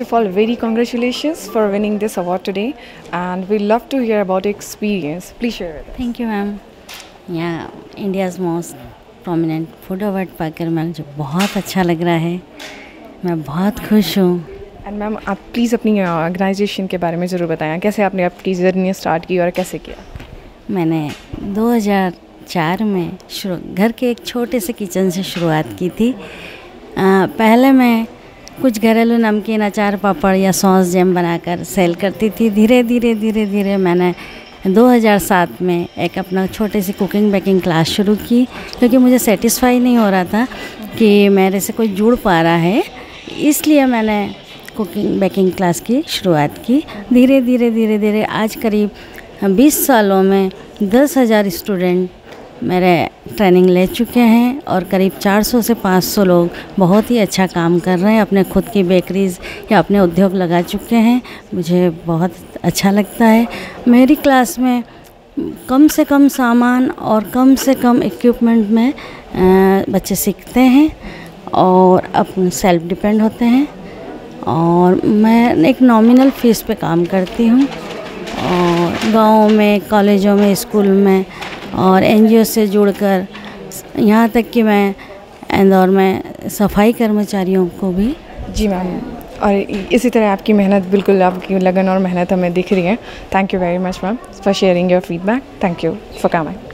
First of all, very congratulations for winning this award today, and we love to hear about your experience. Please share with us. Thank you ma'am यहाँ India's most prominent food award पाकर मुझे बहुत अच्छा लग रहा है। मैं बहुत खुश हूँ। एंड मैम आप प्लीज़ अपनी ऑर्गेनाइजेशन के बारे में ज़रूर बताएँ। कैसे आपने आपकी जर्नी स्टार्ट की और कैसे किया? मैंने 2004 में शुरू घर के एक छोटे से किचन से शुरुआत की थी। आ, पहले मैं कुछ घरेलू नमकीन, अचार, पापड़ या सॉस जैम बनाकर सेल करती थी। धीरे धीरे धीरे धीरे मैंने 2007 में एक अपना छोटी सी कुकिंग बेकिंग क्लास शुरू की, क्योंकि मुझे सेटिस्फाई नहीं हो रहा था कि मेरे से कोई जुड़ पा रहा है। इसलिए मैंने कुकिंग बेकिंग क्लास की शुरुआत की। धीरे धीरे धीरे धीरे आज करीब 20 सालों में दस हज़ार स्टूडेंट मेरे ट्रेनिंग ले चुके हैं और करीब 400 से 500 लोग बहुत ही अच्छा काम कर रहे हैं, अपने खुद की बेकरीज या अपने उद्योग लगा चुके हैं। मुझे बहुत अच्छा लगता है। मेरी क्लास में कम से कम सामान और कम से कम इक्विपमेंट में बच्चे सीखते हैं और अपने सेल्फ डिपेंड होते हैं और मैं एक नॉमिनल फ़ीस पे काम करती हूँ। और गाँव में, कॉलेजों में, स्कूल में और एनजीओ से जुड़कर यहाँ तक कि मैं इंदौर में सफ़ाई कर्मचारियों को भी जी मैम, और इसी तरह आपकी मेहनत बिल्कुल आपकी लगन और मेहनत हमें दिख रही है। Thank you very much ma'am for sharing your feedback thank you for coming